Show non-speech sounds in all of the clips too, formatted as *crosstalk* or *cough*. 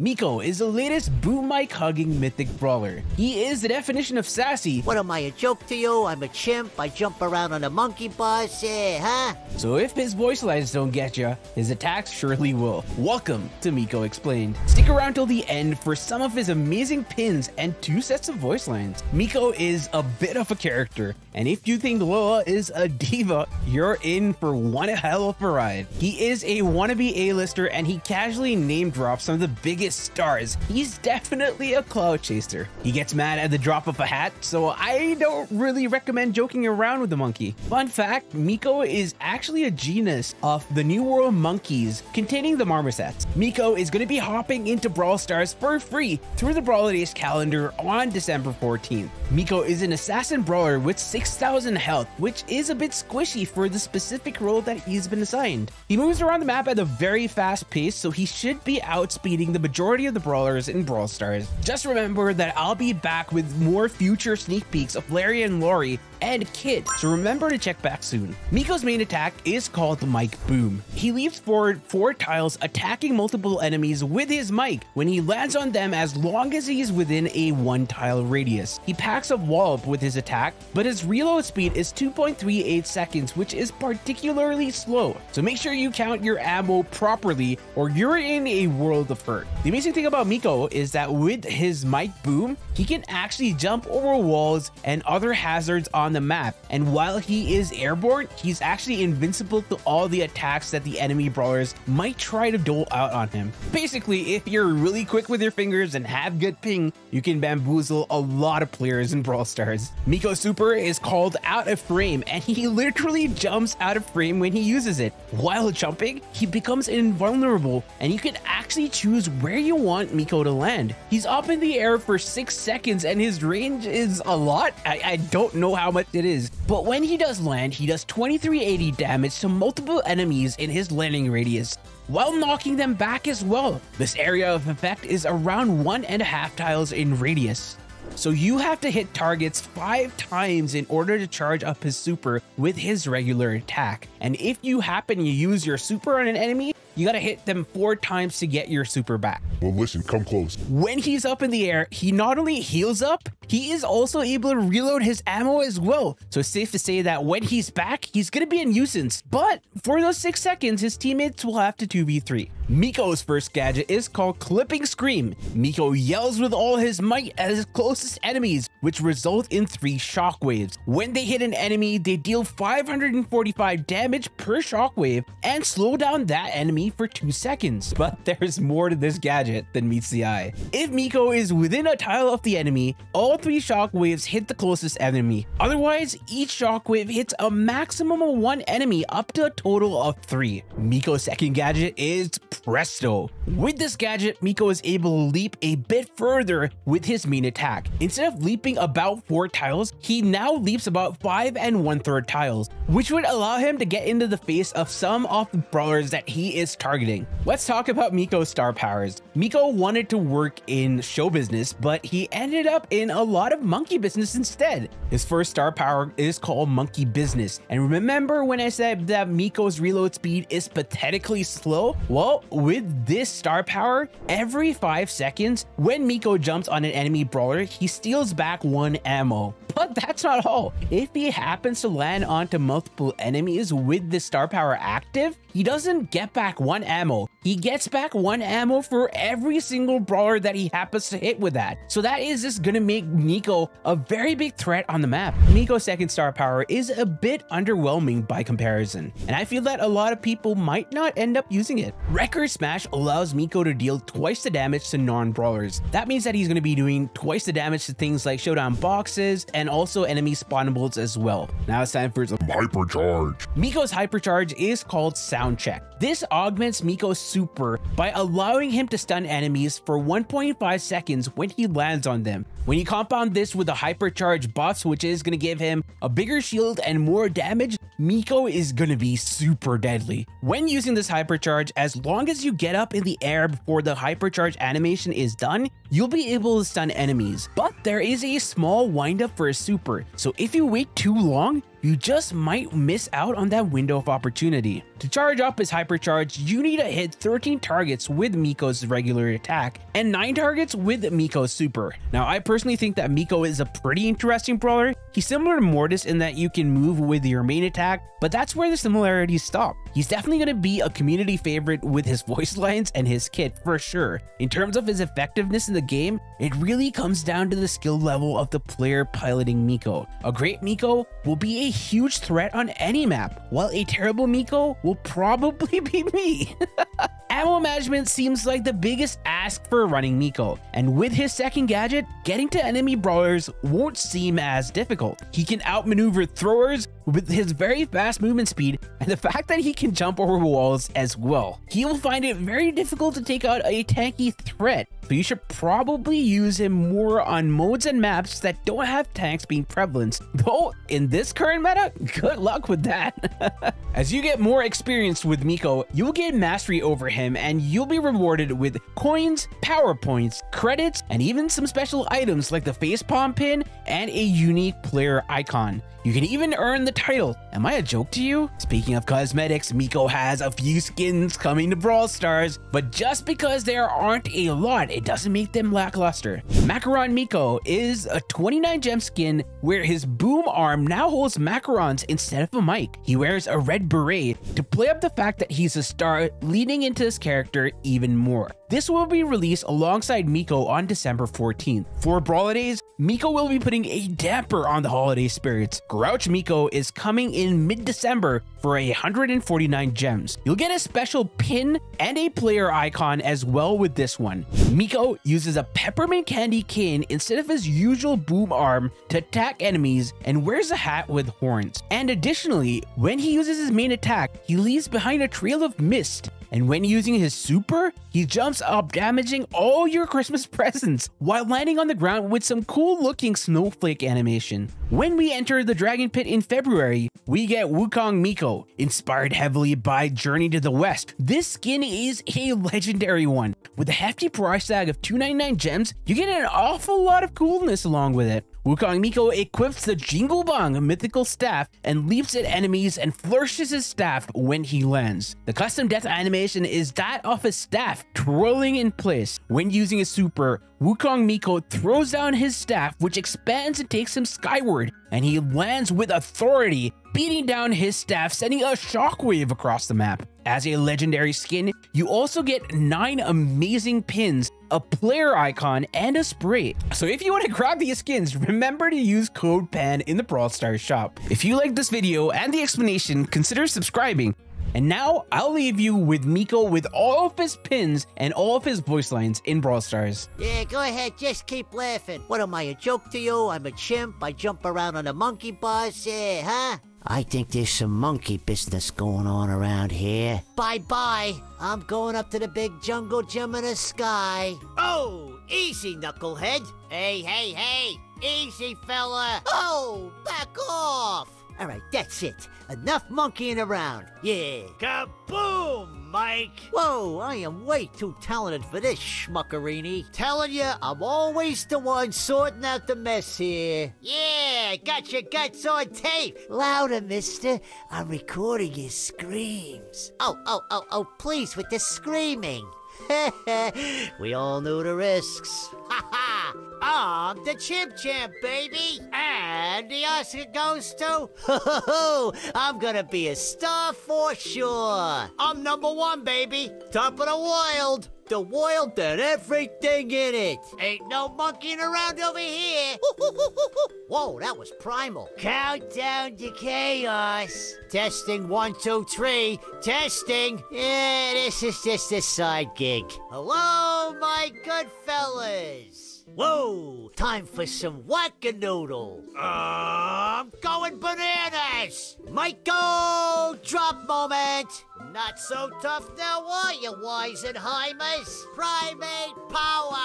Mico is the latest boom mic hugging mythic brawler. He is the definition of sassy. What am I, a joke to you? I'm a chimp. I jump around on a monkey bus. Eh, huh? So if his voice lines don't get ya, his attacks surely will. Welcome to Mico Explained. Stick around till the end for some of his amazing pins and two sets of voice lines. Mico is a bit of a character, and if you think Lola is a diva, you're in for one hell of a ride. He is a wannabe A-lister and he casually name drops some of the biggest biggest stars. He's definitely a cloud chaser. He gets mad at the drop of a hat, so I don't really recommend joking around with the monkey. Fun fact, Mico is actually a genus of the New World monkeys containing the marmosets. Mico is going to be hopping into Brawl Stars for free through the Brawlidays calendar on December 14th. Mico is an assassin brawler with 6,000 health, which is a bit squishy for the specific role that he's been assigned. He moves around the map at a very fast pace, so he should be outspeeding the majority of the brawlers in Brawl Stars. Just remember that I'll be back with more future sneak peeks of Larry and Lawrie and Kid, so remember to check back soon. Mico's main attack is called the Mic Boom. He leaps forward four tiles, attacking multiple enemies with his mic when he lands on them as long as he's within a one tile radius. He packs a wallop with his attack, but his reload speed is 2.38 seconds, which is particularly slow. So make sure you count your ammo properly or you're in a world of hurt. The amazing thing about Mico is that with his mic boom, he can actually jump over walls and other hazards on the map. And while he is airborne, he's actually invincible to all the attacks that the enemy brawlers might try to dole out on him. Basically, if you're really quick with your fingers and have good ping, you can bamboozle a lot of players in Brawl Stars. Mico Super is called out of frame and he literally jumps out of frame when he uses it. While jumping, he becomes invulnerable and you can actually choose where you want Mico to land. He's up in the air for 6 seconds and his range is a lot. I, I don't know how much it is. But when he does land, he does 2380 damage to multiple enemies in his landing radius while knocking them back as well. This area of effect is around one and a half tiles in radius. So you have to hit targets five times in order to charge up his super with his regular attack. And if you happen to use your super on an enemy, you gotta hit them four times to get your super back. Well, listen, come close. When he's up in the air, he not only heals up, he is also able to reload his ammo as well. So it's safe to say that when he's back, he's gonna be a nuisance. But for those six seconds, his teammates will have to 2v3. Mico's first gadget is called Clipping Scream. Mico yells with all his might at his closest enemies, which result in three shockwaves. When they hit an enemy, they deal 545 damage per shockwave and slow down that enemy for two seconds. *laughs* But there's more to this gadget than meets the eye. If Mico is within a tile of the enemy, all three shockwaves hit the closest enemy. Otherwise, each shockwave hits a maximum of one enemy up to a total of three. Mico's second gadget is Presto. With this gadget, Mico is able to leap a bit further with his main attack. Instead of leaping about 4 tiles, he now leaps about 5 and 1 third tiles, which would allow him to get into the face of some of the brawlers that he is targeting. Let's talk about Mico's star powers. Mico wanted to work in show business, but he ended up in a lot of monkey business instead. His first star power is called Monkey Business. And remember when I said that Mico's reload speed is pathetically slow? Well, with this star power, every 5 seconds, when Mico jumps on an enemy brawler, he steals back 1 ammo. But that's not all. If he happens to land onto multiple enemies with the star power active, he doesn't get back 1 ammo. He gets back 1 ammo for every single brawler that he happens to hit with that. So that is just gonna make Mico a very big threat on the map. Mico's second star power is a bit underwhelming by comparison, and I feel that a lot of people might not end up using it. Record Smash allows Mico to deal twice the damage to non-brawlers. That means that he's going to be doing twice the damage to things like showdown boxes and also enemy spawnables as well. Now it's time for some hypercharge. Mico's hypercharge is called Sound Check. This augments Mico's super by allowing him to stun enemies for 1.5 seconds when he lands on them. When you compound this with a hypercharge buff, which is going to give him a bigger shield and more damage, Mico is going to be super deadly. When using this hypercharge, as long as you get up in the air before the hypercharge animation is done, you'll be able to stun enemies. But there is a small windup for a super, so if you wait too long, you just might miss out on that window of opportunity. To charge up his hypercharge, you need to hit 13 targets with Mico's regular attack and 9 targets with Mico's super. Now I personally think that Mico is a pretty interesting brawler. He's similar to Mortis in that you can move with your main attack, but that's where the similarities stop. He's definitely going to be a community favorite with his *laughs* voice lines and his kit for sure. In terms of his effectiveness in the game, it really comes down to the skill level of the player piloting Mico. A great Mico will be a huge threat on any map, while a terrible Mico will probably *laughs* be me. *laughs* Ammo management seems like the biggest ask for running Mico, and with his second gadget, getting to enemy brawlers won't seem as difficult. He can outmaneuver throwers with his very fast movement speed and the fact that he can jump over walls as well. He will find it very difficult to take out a tanky threat, so you should probably use him more on modes and maps that don't have tanks being prevalent. Though, in this current meta, good luck with that. *laughs* As you get more experienced with Mico, you'll get mastery over him and you'll be rewarded with coins, power points, credits, and even some special items like the facepalm pin and a unique player icon. You can even earn the title. Am I a joke to you? Speaking of cosmetics, Mico has a few skins coming to Brawl Stars, but just because there aren't a lot, it doesn't make them lackluster. Macaron Mico is a 29 gem skin where his boom arm now holds macarons instead of a mic. He wears a red beret to play up the fact that he's a star, leading into his character even more. This will be released alongside Mico on December 14th. For Brawlidays, Mico will be putting a damper on the holiday spirits. Grouch Mico is coming in mid-December for 149 gems. You'll get a special pin and a player icon as well with this one. Mico uses a peppermint candy cane instead of his usual boom arm to attack enemies and wears a hat with horns. And additionally, when he uses his main attack, he leaves behind a trail of mist and when using his super, he jumps up damaging all your Christmas *laughs* presents while landing on the ground with some cool looking snowflake animation. When we enter the Dragon Pit in February, we get Wukong Mico, inspired heavily by Journey to the West. This skin is a legendary one. With a hefty price tag of 299 gems, you get an awful lot of coolness along with it. Wukong Mico equips the Jingu Bang mythical staff and leaps at enemies and flourishes his staff when he lands. The custom death animation is that of his staff twirling in place. When using a super, Wukong Mico throws down his staff which expands and takes him skyward and he lands with authority, beating down his staff, sending a shockwave across the map. As a legendary skin, you also get 9 amazing pins, a player icon, and a spray. So if you want to grab these skins, remember to use code PAN in the Brawl Stars shop. If you like this video and the explanation, consider subscribing. And now I'll leave you with Mico with all of his pins and all of his voice lines in Brawl Stars. Yeah, go ahead, just keep laughing. What am I, a joke to you? I'm a chimp. I jump around on a monkey bus. Yeah, huh? I think there's some monkey business going on around here. Bye bye. I'm going up to the big jungle gym in the sky. Oh, easy, knucklehead. Hey, hey, hey. Easy, fella. Oh, back off. All right, that's it. Enough monkeying around. Yeah. Kaboom, Mike! Whoa, I am way too talented for this schmuckerini. Telling you, I'm always the one sorting out the mess here. Yeah, got your guts on tape. Louder, mister. I'm recording your screams. Oh, oh, oh, oh, please, with the screaming. *laughs* we all knew the risks. Ha ha! I'm the Chimp Champ, baby! And the Oscar goes to. Ho ho ho! I'm gonna be a star for sure! I'm number one, baby! Top of the world! The world and everything in it! Ain't no monkeying around over here! *laughs* Whoa, that was primal. Countdown to chaos. Testing one, two, three. Testing. Yeah, this is just a side gig. Hello, my good fellas. Whoa, time for some whack-a-noodle. I'm going bananas. Michael, drop moment. Not so tough now, are you, Weisenheimers? Primate power.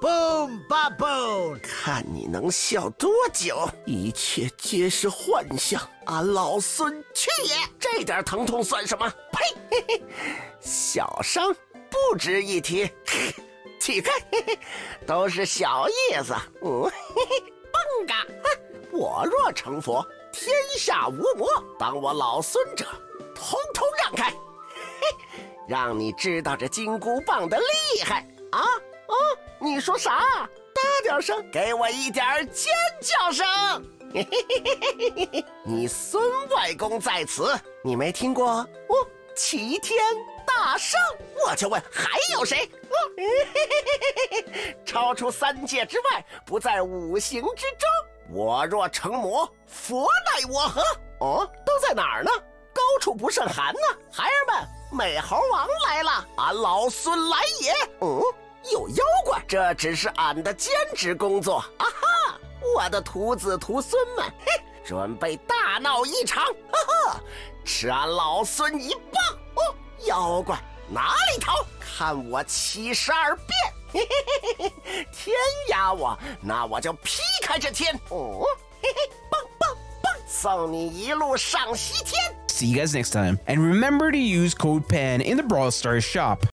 Boom, baboon. 看你能笑多久！一切皆是幻象，俺老孙去也！这点疼痛算什么？呸！嘿嘿，小伤不值一提。 乞丐，嘿嘿，都是小意思。嗯，嘿嘿，蹦嘎！*laughs* 我若成佛，天下无魔，当我老孙者，统统让开！嘿，*laughs* 让你知道这金箍棒的厉害啊！哦，你说啥？大点声，给我一点尖叫声！嘿嘿嘿嘿嘿嘿！你孙外公在此，你没听过？哦，齐天大圣，我就问还有谁？*laughs* 超出三界之外，不在五行之中。我若成魔，佛奈我何？哦，都在哪儿呢？高处不胜寒呢。孩儿们，美猴王来了，俺老孙来也。嗯，有妖怪，这只是俺的兼职工作。啊哈，我的徒子徒孙们，嘿，准备大闹一场。哈哈，吃俺老孙一棒。哦，妖怪哪里逃？看我七十二变！嘿*laughs* 嘿嘿嘿嘿，天压我，那我就劈开这天。哦，嘿嘿，棒棒棒，送你一路上西天。 *laughs* See you guys next time, and remember to use code PAN in the Brawl Stars shop.